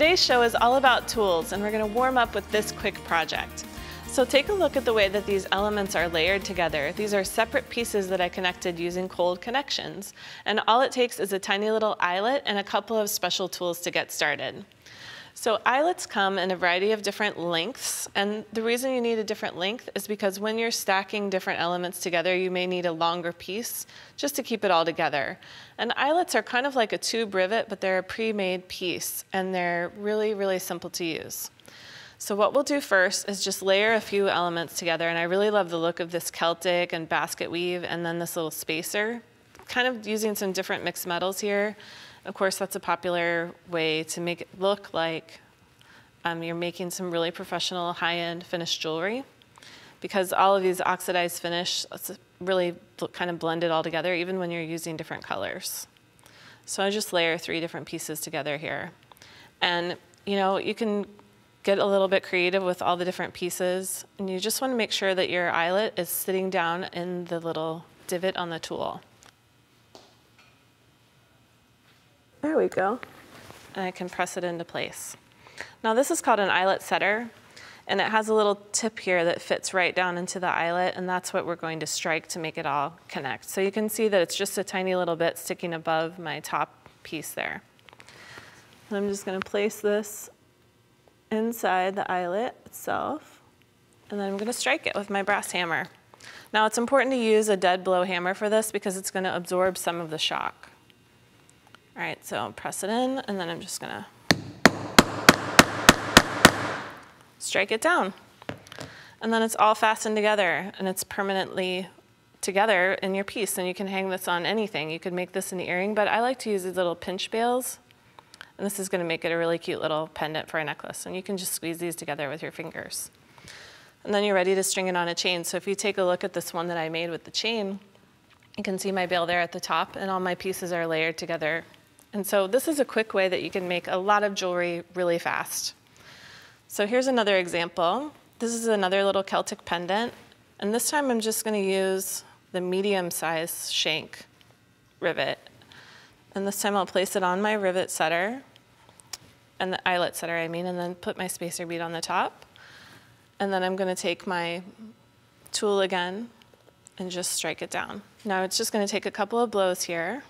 Today's show is all about tools and we're gonna warm up with this quick project. So take a look at the way that these elements are layered together. These are separate pieces that I connected using cold connections. And all it takes is a tiny little eyelet and a couple of special tools to get started. So eyelets come in a variety of different lengths, and the reason you need a different length is because when you're stacking different elements together, you may need a longer piece just to keep it all together. And eyelets are kind of like a tube rivet, but they're a pre-made piece, and they're really, really simple to use. So what we'll do first is just layer a few elements together, and I really love the look of this Celtic and basket weave, and then this little spacer, kind of using some different mixed metals here. Of course, that's a popular way to make it look like um, you're making some really professional high-end finished jewelry because all of these oxidized finish really kind of blend it all together even when you're using different colors. So I just layer three different pieces together here. And you know, you can get a little bit creative with all the different pieces and you just want to make sure that your eyelet is sitting down in the little divot on the tool. There we go. And I can press it into place. Now this is called an eyelet setter, and it has a little tip here that fits right down into the eyelet, and that's what we're going to strike to make it all connect. So you can see that it's just a tiny little bit sticking above my top piece there. And I'm just gonna place this inside the eyelet itself, and then I'm gonna strike it with my brass hammer. Now it's important to use a dead blow hammer for this because it's gonna absorb some of the shock. All right, so I'll press it in and then I'm just gonna strike it down. And then it's all fastened together and it's permanently together in your piece and you can hang this on anything. You could make this an earring, but I like to use these little pinch bails and this is gonna make it a really cute little pendant for a necklace and you can just squeeze these together with your fingers. And then you're ready to string it on a chain. So if you take a look at this one that I made with the chain, you can see my bail there at the top and all my pieces are layered together and so this is a quick way that you can make a lot of jewelry really fast. So here's another example. This is another little Celtic pendant. And this time I'm just gonna use the medium size shank rivet. And this time I'll place it on my rivet setter, and the eyelet setter I mean, and then put my spacer bead on the top. And then I'm gonna take my tool again and just strike it down. Now it's just gonna take a couple of blows here.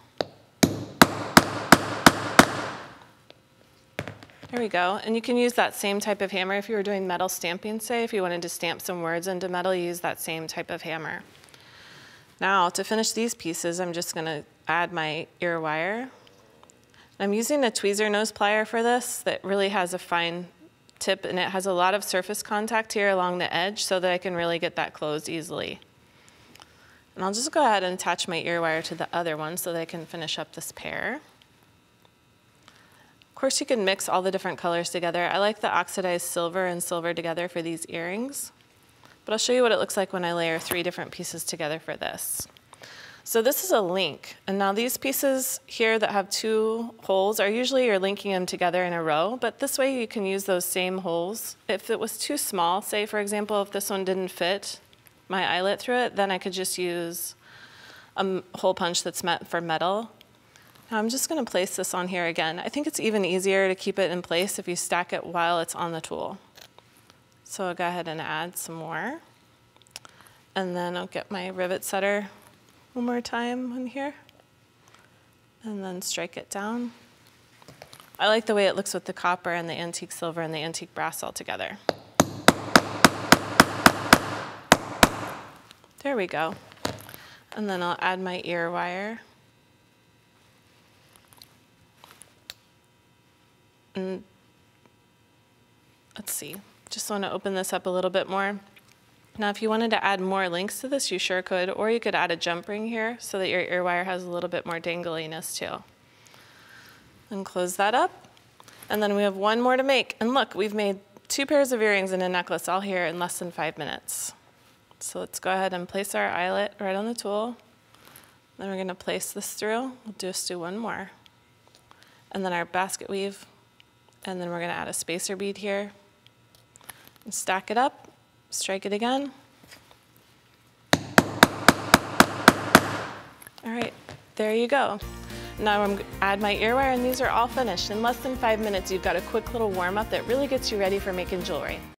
There we go. And you can use that same type of hammer if you were doing metal stamping, say, if you wanted to stamp some words into metal, use that same type of hammer. Now, to finish these pieces, I'm just gonna add my ear wire. I'm using a tweezer nose plier for this that really has a fine tip and it has a lot of surface contact here along the edge so that I can really get that closed easily. And I'll just go ahead and attach my ear wire to the other one so that I can finish up this pair course, you can mix all the different colors together. I like the oxidized silver and silver together for these earrings. But I'll show you what it looks like when I layer three different pieces together for this. So this is a link. And now these pieces here that have two holes are usually you're linking them together in a row, but this way you can use those same holes. If it was too small, say for example, if this one didn't fit my eyelet through it, then I could just use a hole punch that's meant for metal I'm just going to place this on here again. I think it's even easier to keep it in place if you stack it while it's on the tool. So I'll go ahead and add some more. And then I'll get my rivet setter one more time on here. And then strike it down. I like the way it looks with the copper and the antique silver and the antique brass all together. There we go. And then I'll add my ear wire. And let's see, just want to open this up a little bit more. Now, if you wanted to add more links to this, you sure could, or you could add a jump ring here so that your ear wire has a little bit more dangliness too. And close that up. And then we have one more to make. And look, we've made two pairs of earrings and a necklace all here in less than five minutes. So let's go ahead and place our eyelet right on the tool. Then we're gonna place this through. We'll just do one more. And then our basket weave and then we're gonna add a spacer bead here. And stack it up, strike it again. All right, there you go. Now I'm add my earwire and these are all finished. In less than five minutes, you've got a quick little warm up that really gets you ready for making jewelry.